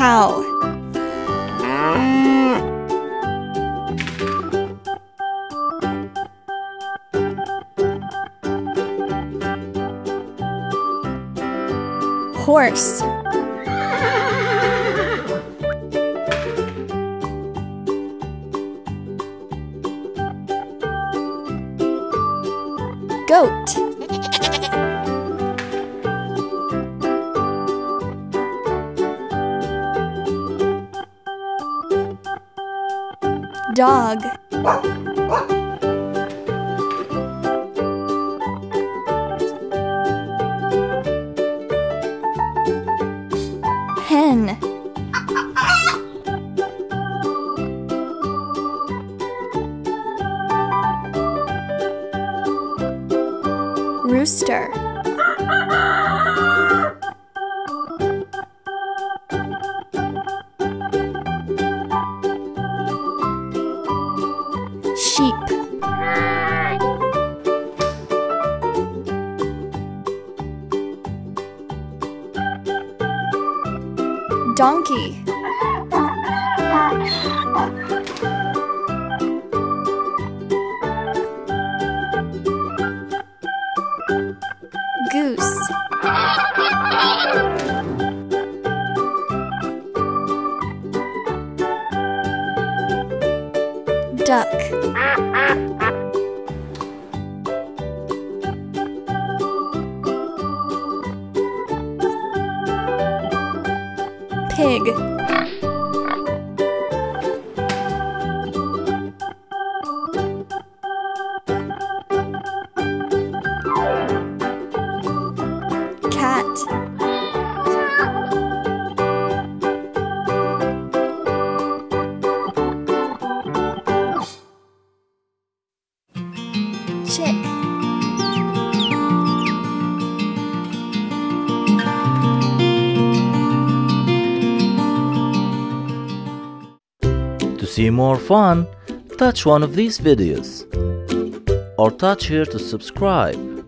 Cow. Horse. Goat. Dog. Hen. Rooster. Donkey. Duck. Pig. Cat. See more fun, touch one of these videos. Or touch here to subscribe.